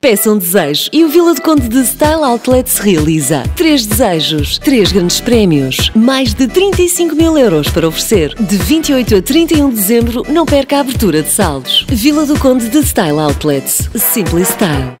Peça um desejo e o Vila do Conde de Style Outlet se realiza. Três desejos, três grandes prémios, mais de 35 mil euros para oferecer. De 28 a 31 de dezembro, não perca a abertura de saldos. Vila do Conde de Style Outlets. Simply Style.